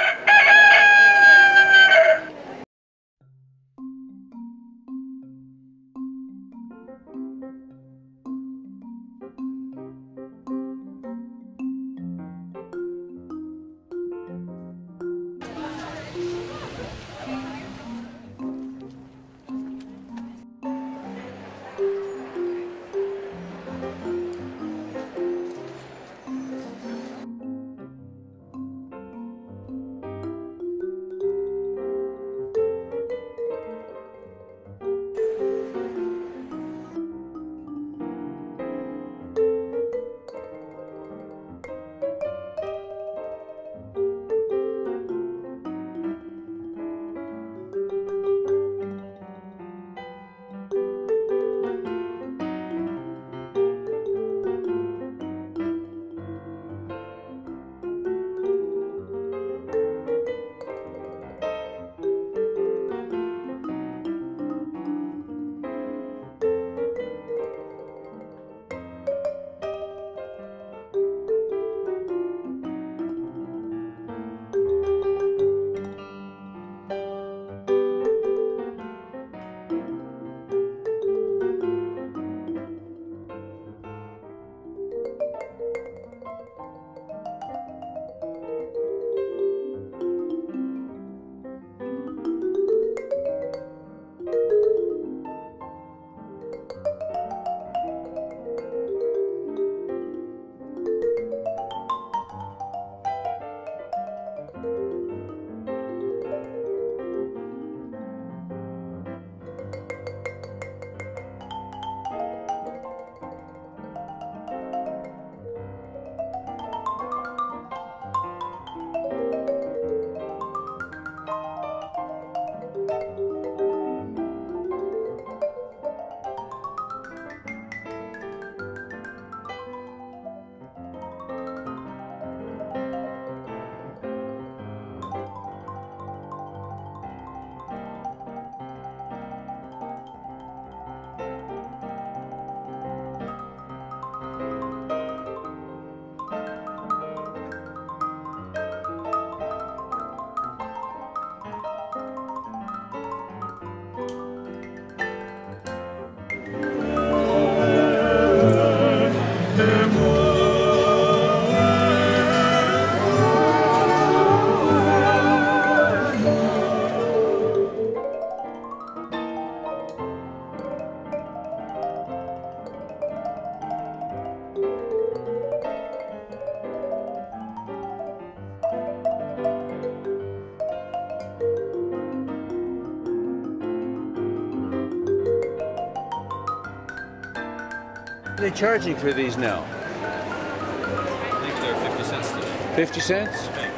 Ha ha! Are they charging for these now? I think they're 50 cents today. 50 cents?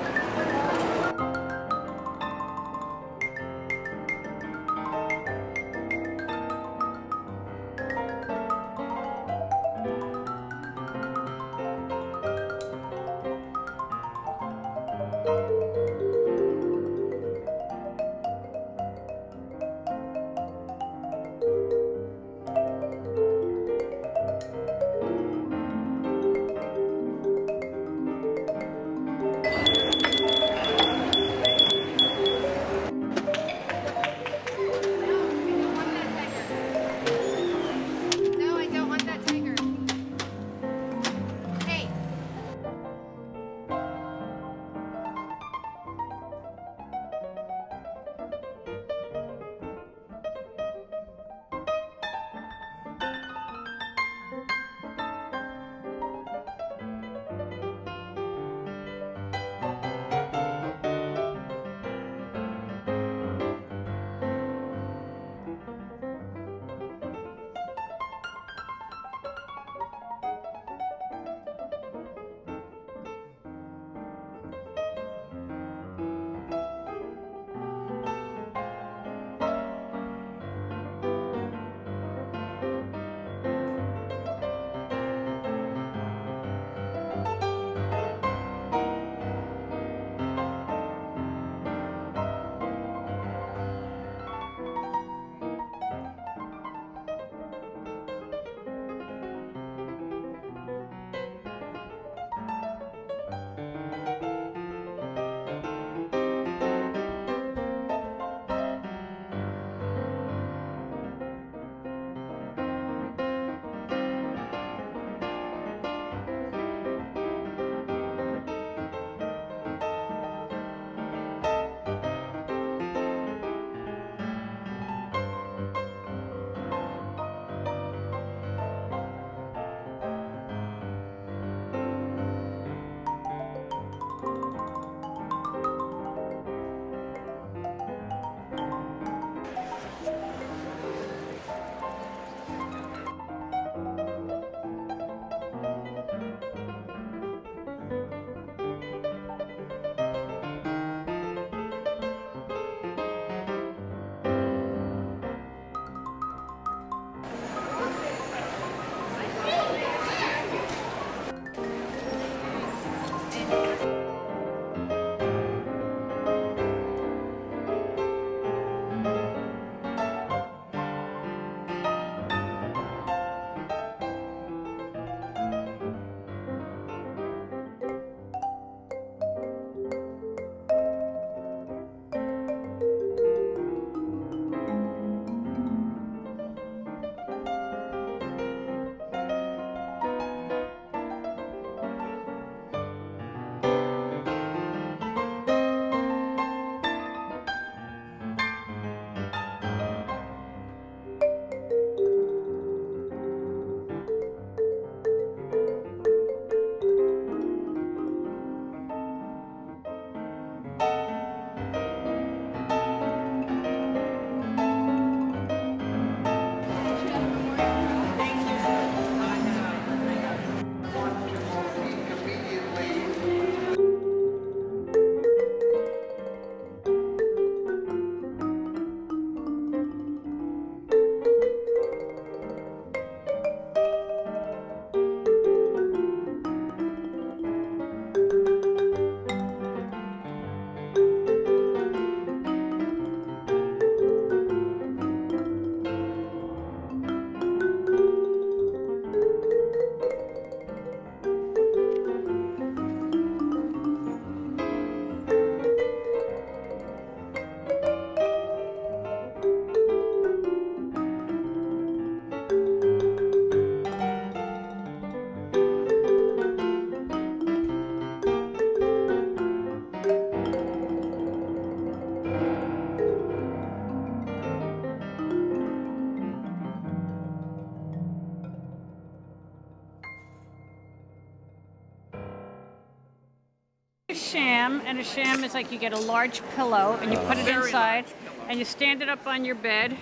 Sham, and a sham is like you get a large pillow and you put it inside, and you stand it up on your bed,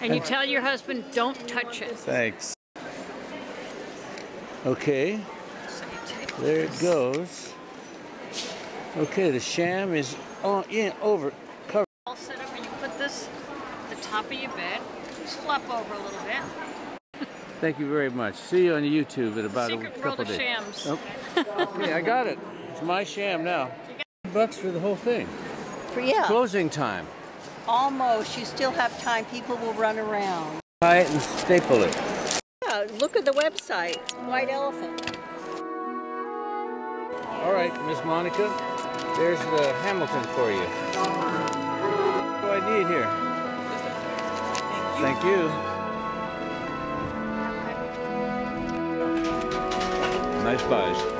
and you tell your husband, "Don't touch it." Thanks. Okay, there it goes. Okay, the sham is on in over covered. All set up, and you put this at the top of your bed. Just flop over a little bit. Thank you very much. See you on YouTube in about Secret a world couple of days. shams. Oh, okay, I got it. It's my sham now. Bucks for the whole thing. For, yeah, Closing time. almost. You still have time. People will run around. Tie it and staple it. Yeah, look at the website. White Elephant. All right, Miss Monica. There's the Hamilton for you. What do I need here? Thank you. Nice buys.